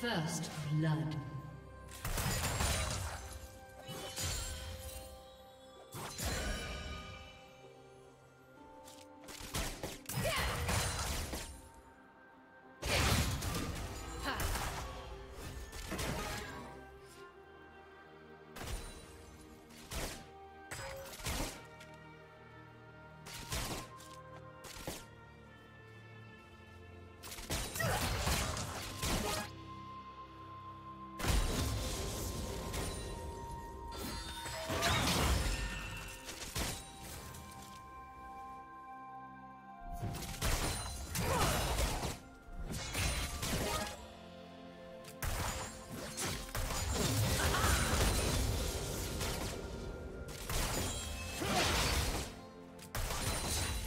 First blood.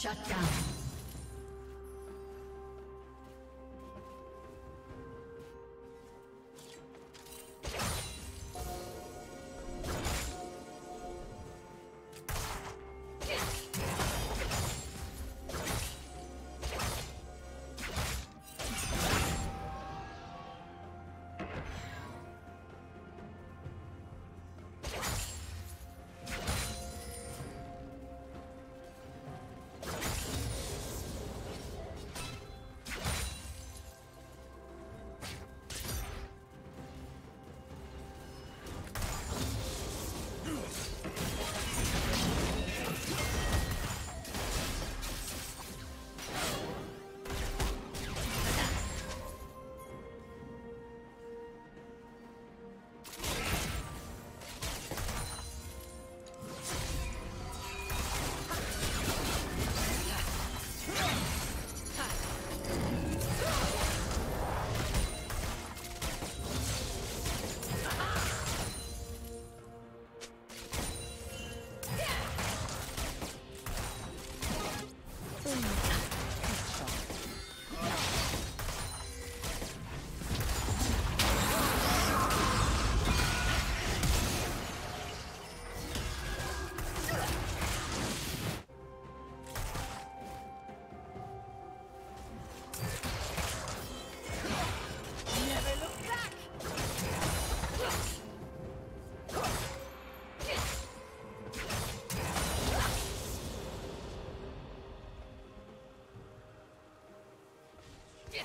Shut down. Yeah.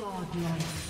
Godlike.